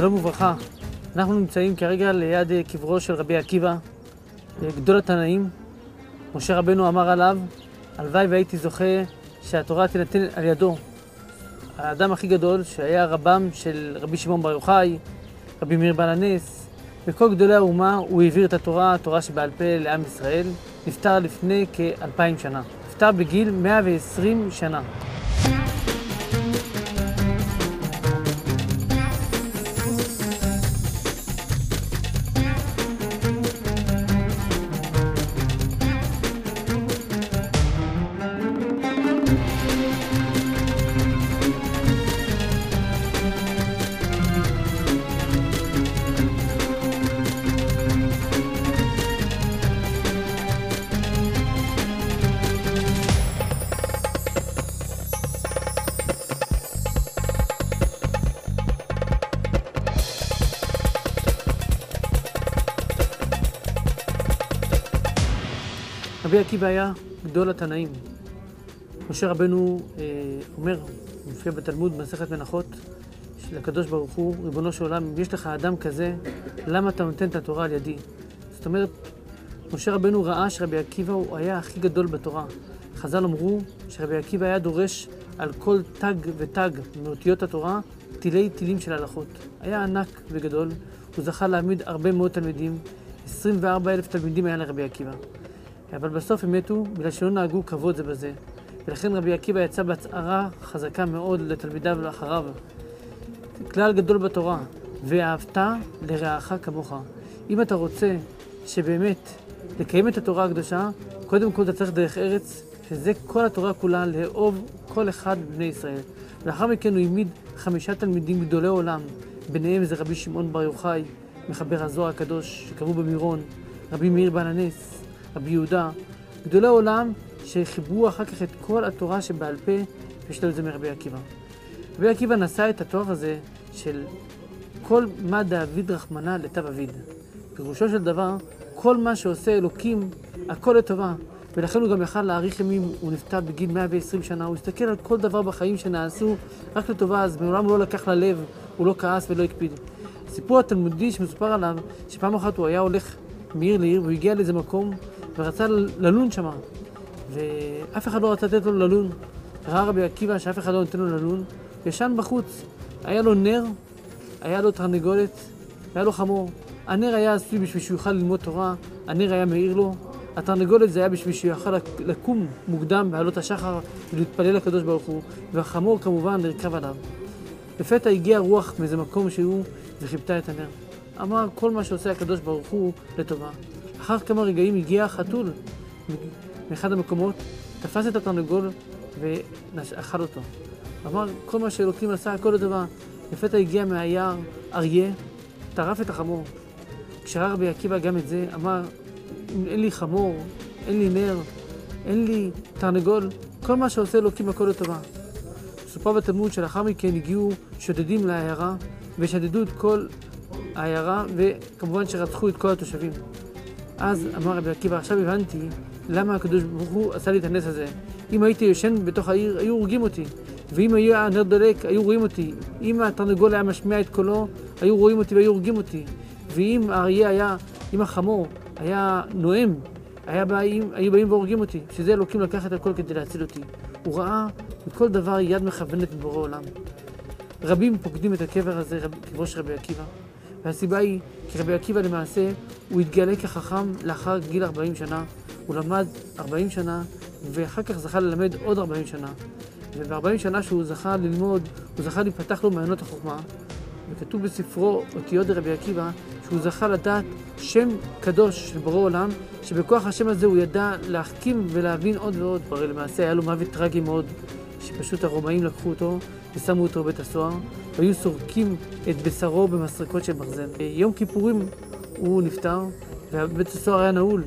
שלום וברכה. אנחנו נמצאים כרגע ליד אה, קברו של רבי עקיבא, אה, גדול התנאים. משה רבנו אמר עליו, הלוואי והייתי זוכה שהתורה תינתן על ידו. האדם הכי גדול, שהיה רבם של רבי שמעון בר יוחאי, רבי מאיר בעל הנס, וכל גדולי האומה הוא העביר את התורה, התורה שבעל פה לעם ישראל, נפטר לפני כאלפיים שנה. נפטר בגיל 120 שנה. רבי עקיבא היה גדול התנאים. משה רבנו אה, אומר, מופיע בתלמוד במסכת מנחות, לקדוש ברוך הוא, ריבונו של עולם, אם יש לך אדם כזה, למה אתה נותן את התורה על ידי? זאת אומרת, משה רבנו ראה שרבי עקיבא הוא היה הכי גדול בתורה. חז"ל אמרו שרבי עקיבא היה דורש על כל תג ותג מאותיות התורה, תילי תילים של הלכות. היה ענק וגדול, הוא זכה להעמיד הרבה מאוד תלמידים, 24 אלף תלמידים היה לרבי עקיבא. אבל בסוף הם מתו בגלל שלא נהגו כבוד זה בזה. ולכן רבי עקיבא יצא בהצהרה חזקה מאוד לתלמידיו לאחריו. כלל גדול בתורה, ואהבת לרעך כמוך. אם אתה רוצה שבאמת לקיים את התורה הקדושה, קודם כל אתה צריך דרך ארץ, שזה כל התורה כולה, לאהוב כל אחד מבני ישראל. ולאחר מכן הוא העמיד חמישה תלמידים גדולי עולם, ביניהם זה רבי שמעון בר יוחאי, מחבר הזוהר הקדוש, שקראו במירון, רבי מאיר בעל הנס, רבי יהודה, גדולי עולם שחיברו אחר כך את כל התורה שבעל פה, ויש לנו את זה מרבי עקיבא. רבי עקיבא נשא את התואר הזה של כל מה דאביד רחמנא לטב אביד. פירושו של דבר, כל מה שעושה אלוקים, הכל לטובה. ולכן הוא גם יכל להאריך ימים, הוא נפטר בגיל 120 שנה, הוא הסתכל על כל דבר בחיים שנעשו רק לטובה, אז מעולם לא לקח ללב, הוא לא כעס ולא הקפיד. סיפור התלמודי שמסופר עליו, שפעם אחת הוא היה הולך מעיר לעיר, והוא הגיע לאיזה מקום ורצה ללון שמה. ואף אחד לא רצה לתת לו ללון. ראה רבי עקיבא שאף אחד לא נותן לו ללון, ישן בחוץ. היה לו נר, היה לו תרנגולת, היה לו חמור. הנר היה עשוי בשביל שהוא יוכל ללמוד תורה, הנר היה מאיר לו. התרנגולת זה היה בשביל שהוא יוכל לקום מוקדם בעלות השחר ולהתפלל לקדוש ברוך הוא, והחמור כמובן לרכב עליו. לפתע הגיעה רוח מאיזה מקום שהוא וכיבתה את הנר. אמר כל מה שעושה הקדוש ברוך הוא לטובה. אחר כמה רגעים הגיע חתול מאחד המקומות, תפס את התרנגול ואכל אותו. אמר, כל מה שאלוקים עשה, הכל לטובה. לפתע הגיע מהיער אריה, טרף את החמור. כשראה רבי עקיבא גם את זה, אמר, אין לי חמור, אין לי נר, אין לי תרנגול, כל מה שעושה אלוקים הכל לטובה. סופר בתלמוד שלאחר מכן הגיעו שודדים לעיירה ושדדו את כל העיירה וכמובן שרצחו את כל התושבים. אז אמר רבי עקיבא, עכשיו הבנתי למה הקדוש ברוך הוא עשה לי את הנס הזה. אם הייתי ישן בתוך העיר, היו הורגים אותי. ואם היה הנר דולק, היו רואים אותי. אם התרנגול היה משמיע את קולו, היו רואים אותי והיו הורגים אותי. ואם האריה היה, אם החמור היה נואם, היה באים, היו באים והורגים אותי. שזה אלוקים לקח את הכל כדי להציל אותי. הוא ראה בכל דבר יד מכוונת מבורא עולם. רבים פוקדים את הקבר הזה, קברו של רבי עקיבא. והסיבה היא כי רבי עקיבא למעשה הוא התגלה כחכם לאחר גיל 40 שנה, הוא למד 40 שנה ואחר כך זכה ללמד עוד 40 שנה. וב-40 שנה שהוא זכה ללמוד, הוא זכה להיפתח לו מעיינות החוכמה, וכתוב בספרו אותיות דרבי עקיבא שהוא זכה לדעת שם קדוש של בורא עולם, שבכוח השם הזה הוא ידע להחכים ולהבין עוד ועוד. הרי למעשה היה לו מוות טרגי מאוד, שפשוט הרומאים לקחו אותו ושמו אותו בבית הסוהר, והיו סורקים את בשרו במסרקות של ברזל. יום כיפורים הוא נפטר, ובית הסוהר היה נעול.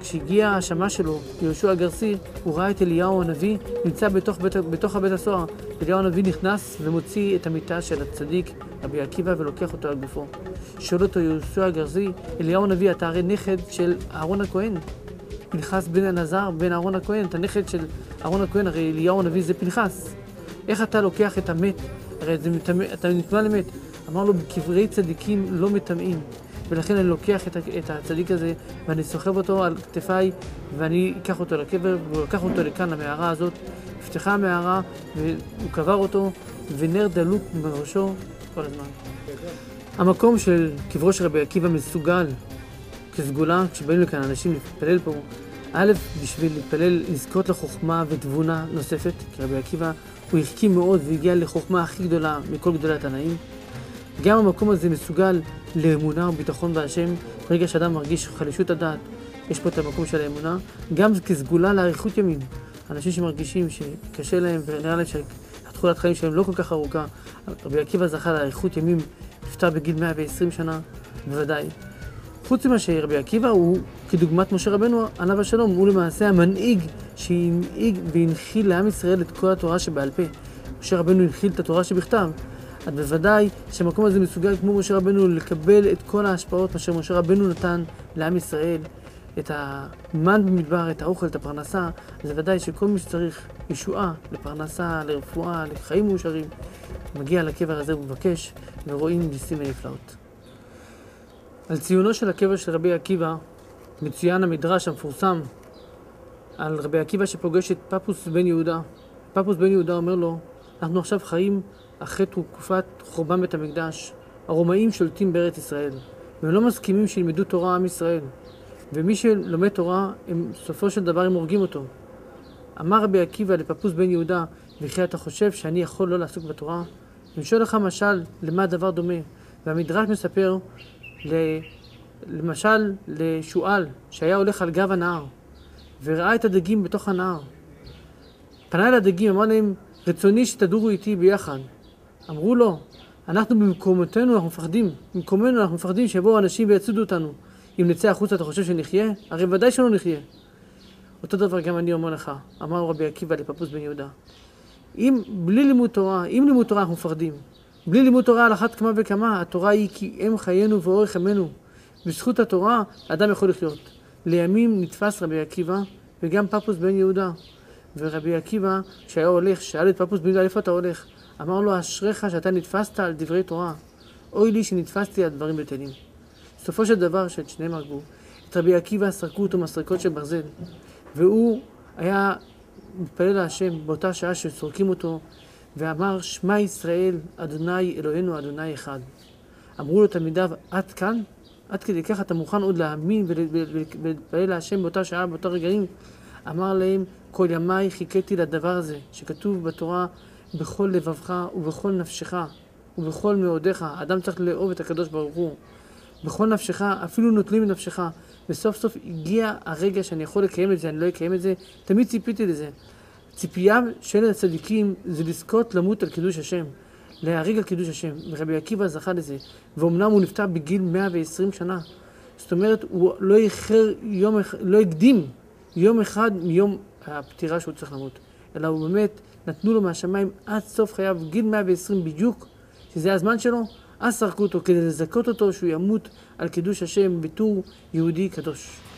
כשהגיע השמש שלו, יהושע הגרסי, הוא ראה את אליהו הנביא נמצא בתוך, בית, בתוך הבית הסוהר. אליהו הנביא נכנס ומוציא את המיטה של הצדיק רבי עקיבא ולוקח אותו על גופו. שואל אותו יהושע הגרסי, אליהו הנביא, אתה הרי נכד של אהרון הכהן. פנחס בן אלעזר בן אהרון הכהן, אתה נכד של אהרון הכהן, הרי אליהו הנביא זה פנחס. איך אתה לוקח את המת, הרי זה, אתה נטמע למת. אמר לו, קברי צדיקים לא מטמאים. ולכן אני לוקח את, את הצדיק הזה ואני סוחב אותו על כתפיי ואני אקח אותו לקבר והוא לקח אותו לכאן למערה הזאת. נפתחה המערה והוא קבר אותו ונר דלוק מראשו כל הזמן. המקום של קברו של רבי עקיבא מסוגל כסגולה כשבאים לכאן אנשים להתפלל פה א', בשביל להתפלל, לזכות לחוכמה ותבונה נוספת, כי רבי עקיבא הוא החכים מאוד והגיע לחוכמה הכי גדולה מכל גדולי התנאים. גם המקום הזה מסוגל לאמונה וביטחון בהשם, ברגע שאדם מרגיש חלישות הדעת, יש פה את המקום של האמונה, גם כסגולה לאריכות ימים. אנשים שמרגישים שקשה להם ונראה להם שהתחולת חיים שלהם לא כל כך ארוכה, רבי עקיבא זכה לאריכות ימים, נפטר בגיל 120 שנה, בוודאי. חוץ ממה שרבי עקיבא הוא, כדוגמת משה רבנו, עליו השלום, הוא למעשה המנהיג שהנהיג והנחיל לעם ישראל את כל התורה שבעל פה. משה רבנו הנחיל את התורה שבכתב. אז בוודאי שהמקום הזה מסוגל כמו משה רבנו לקבל את כל ההשפעות אשר משה רבנו נתן לעם ישראל, את המן במדבר, את האוכל, את הפרנסה, אז בוודאי שכל מי שצריך ישועה לפרנסה, לרפואה, לחיים מאושרים, מגיע לקבר הזה ומבקש, ורואים ניסים ונפלאות. על ציונו של הקבר של רבי עקיבא מצוין המדרש המפורסם על רבי עקיבא שפוגש את פפוס בן יהודה. פפוס בן יהודה אומר לו, אנחנו עכשיו חיים אחרי תקופת חורבן בית המקדש. הרומאים שולטים בארץ ישראל, והם לא מסכימים שילמדו תורה עם ישראל. ומי שלומד תורה, הם, בסופו של דבר הם הורגים אותו. אמר רבי עקיבא לפפוס בן יהודה, וכי אתה חושב שאני יכול לא לעסוק בתורה? שואל לך משל, למה הדבר דומה? והמדרש מספר למשל לשועל שהיה הולך על גב הנהר וראה את הדגים בתוך הנהר. פנה אל הדגים, אמר להם, רצוני שתדורו איתי ביחד. אמרו לו, אנחנו במקומותינו אנחנו מפחדים, במקומנו אנחנו מפחדים שיבואו אנשים ויצודו אותנו. אם נצא החוצה אתה חושב שנחיה? הרי ודאי שלא נחיה. אותו דבר גם אני אומר לך, אמר רבי עקיבא לפפוס בן יהודה. אם בלי לימוד תורה, אם לימוד תורה אנחנו מפחדים, בלי לימוד תורה על אחת כמה וכמה, התורה היא כי אם חיינו ואורך ימינו. בזכות התורה, אדם יכול לחיות. לימים נתפס רבי עקיבא וגם פפוס בן יהודה. ורבי עקיבא, כשהיה הולך, שאל את פפוס בן יהודה, איפה אתה הולך? אמר לו, אשריך שאתה נתפסת על דברי תורה. אוי לי שנתפסתי על דברים בטלים. בסופו של דבר, שאת שניהם הרגו, את רבי עקיבא סרקו אותו מסרקות של ברזל, והוא היה מתפלל להשם באותה שעה שסורקים אותו, ואמר, שמע ישראל, אדוני אלוהינו, אדוני אחד. אמרו לו תלמידיו, עד כאן? עד כדי כך אתה מוכן עוד להאמין ולהתפלל להשם באותה שעה, באותה רגעים? אמר להם, כל ימיי חיכיתי לדבר הזה, שכתוב בתורה, בכל לבבך ובכל נפשך ובכל מאודיך. אדם צריך לאהוב את הקדוש ברוך הוא. בכל נפשך, אפילו נוטלים את נפשך. וסוף סוף הגיע הרגע שאני יכול לקיים את זה, אני לא אקיים את זה. תמיד ציפיתי לזה. ציפייה של הצדיקים זה לזכות למות על קידוש השם, להריג על קידוש השם. ורבי עקיבא זכה לזה, ואומנם הוא נפטר בגיל 120 שנה. זאת אומרת, הוא לא איחר יום אחד, לא הקדים יום אחד מיום הפטירה שהוא צריך למות, אלא הוא באמת, נתנו לו מהשמיים עד סוף חייו, גיל 120 בדיוק, שזה הזמן שלו, אז סרקו אותו כדי לזכות אותו שהוא ימות על קידוש השם בתור יהודי קדוש.